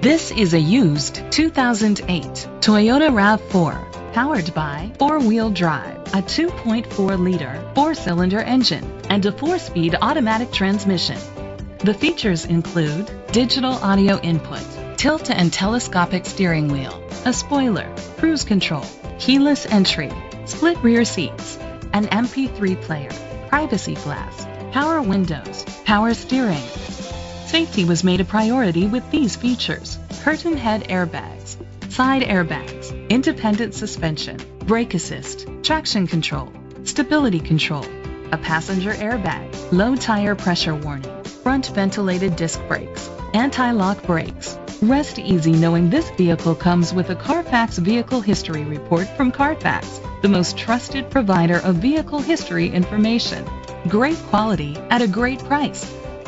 This is a used 2008 Toyota RAV4 powered by four-wheel drive, a 2.4-liter four-cylinder engine, and a four-speed automatic transmission. The features include digital audio input, tilt and telescopic steering wheel, a spoiler, cruise control, keyless entry, split rear seats, an MP3 player, privacy glass, power windows, power steering. Safety was made a priority with these features. Curtain head airbags, side airbags, independent suspension, brake assist, traction control, stability control, a passenger airbag, low tire pressure warning, front ventilated disc brakes, anti-lock brakes. Rest easy knowing this vehicle comes with a Carfax Vehicle History Report from Carfax, the most trusted provider of vehicle history information. Great quality at a great price.